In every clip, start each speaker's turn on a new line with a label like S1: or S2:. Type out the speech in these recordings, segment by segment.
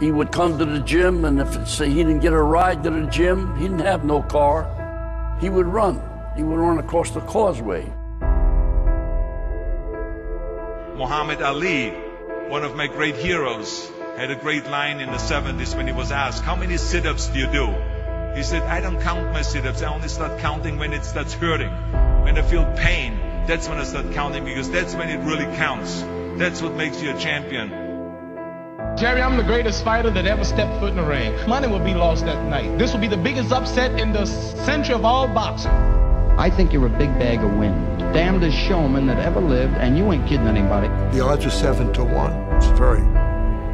S1: He would come to the gym, and if say he didn't get a ride to the gym, he didn't have no car. He would run. He would run across the causeway.
S2: Muhammad Ali, one of my great heroes, had a great line in the 70s when he was asked, How many sit ups do you do? He said, I don't count my sit ups. I only start counting when it starts hurting. When I feel pain, that's when I start counting because that's when it really counts. That's what makes you a champion.
S3: Jerry, I'm the greatest fighter that ever stepped foot in the ring. Money will be lost that night. This will be the biggest upset in the century of all boxing.
S4: I think you're a big bag of wind. Damnedest showman that ever lived, and you ain't kidding anybody.
S5: The odds are seven to one. It's very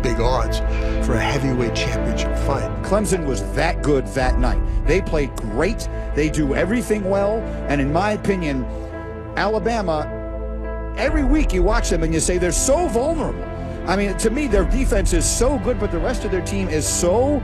S5: big odds for a heavyweight championship fight.
S6: Clemson was that good that night. They played great. They do everything well. And in my opinion, Alabama, every week you watch them and you say they're so vulnerable. I mean, to me, their defense is so good, but the rest of their team is so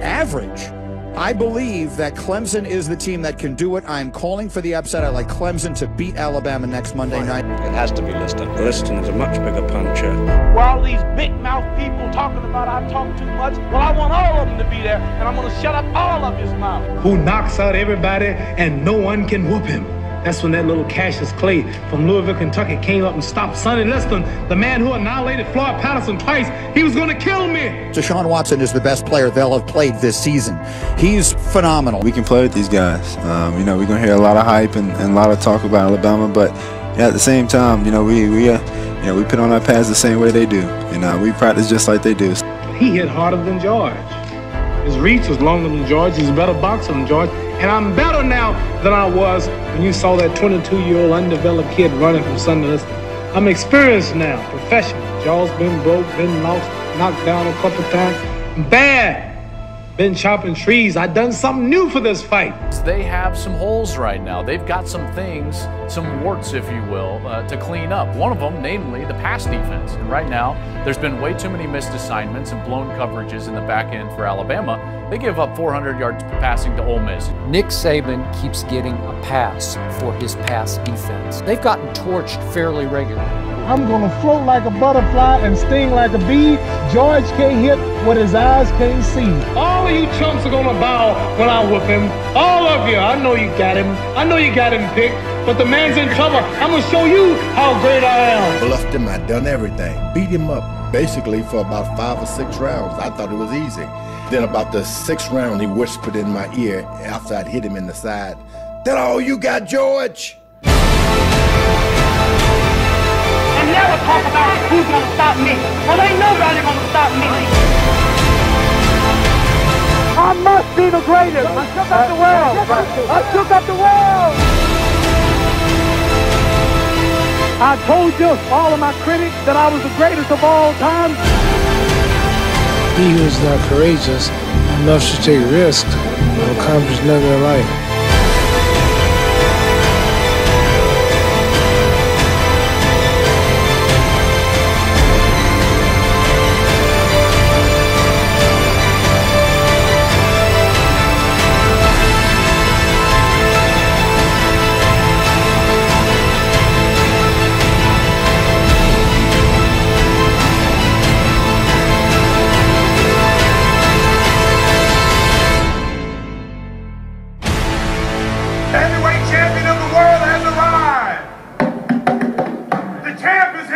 S6: average. I believe that Clemson is the team that can do it. I'm calling for the upset. I like Clemson to beat Alabama next Monday night.
S7: It has to be Liston. Liston is a much bigger puncher.
S3: Where all these big mouth people talking about I talk too much, well, I want all of them to be there, and I'm going to shut up all of his mouth.
S8: Who knocks out everybody and no one can whoop him. That's when that little Cassius Clay from Louisville, Kentucky came up and stopped Sonny Liston, the man who annihilated Floyd Patterson twice. He was going to kill me.
S6: Deshaun Watson is the best player they'll have played this season. He's phenomenal.
S9: We can play with these guys. Um, you know, we're going to hear a lot of hype and, and, a lot of talk about Alabama, but at the same time, you know, we, we uh, you know, we put on our pads the same way they do. You know, we practice just like they do.
S8: He hit harder than George. His reach was longer than George. He's a better boxer than George. And I'm better now than I was when you saw that 22-year-old undeveloped kid running from Sonny Liston. I'm experienced now, professional. Jaw's been broke, been lost, knocked down a couple times. Bad. Been chopping trees. I done something new for this fight.
S10: They have some holes right now. They've got some things, some warts, if you will, uh, to clean up. One of them, namely, the pass defense. And right now, there's been way too many missed assignments and blown coverages in the back end for Alabama. They give up 400 yards passing to Ole Miss.
S11: Nick Saban keeps getting a pass for his pass defense. They've gotten torched fairly regularly.
S12: I'm going to float like a butterfly and sting like a bee. George can't hit what his eyes can't see.
S8: All of you chumps are going to bow when I whip him. All of you. I know you got him. I know you got him picked. But the man's in trouble. I'm going to show you how great I am.
S13: Bluffed him. I done everything. Beat him up basically for about five or six rounds. I thought it was easy. Then about the sixth round, he whispered in my ear after I'd hit him in the side, That all you got, George?
S14: Never talk about who's gonna stop me. Well, ain't nobody gonna stop me.
S12: I must be the greatest. I shook up the world. I shook up the world. I told you, all of my critics, that I was the greatest of all time.
S15: He who is not courageous enough to take risks will accomplish nothing in life.
S16: Heavyweight